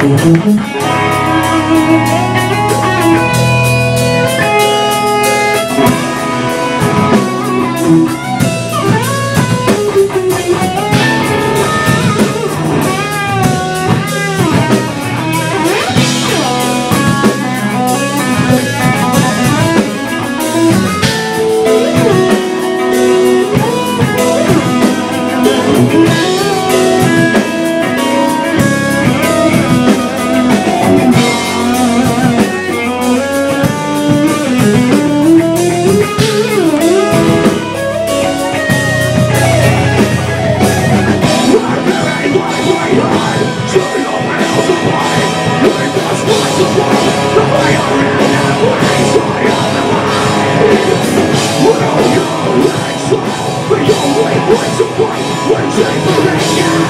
Shame, you We're dreaming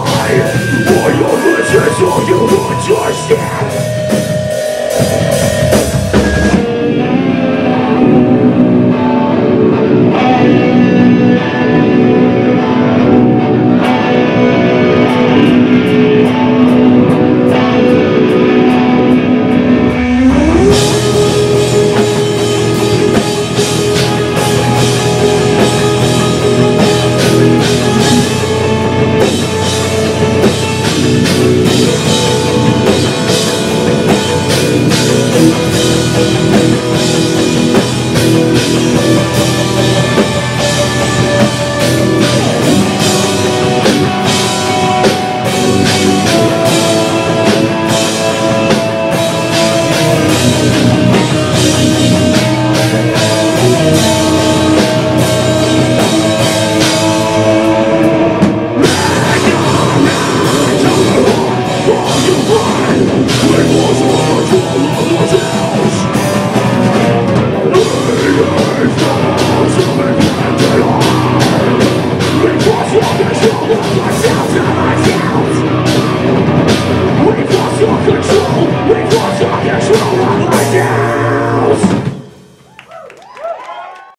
die For your riches all you understand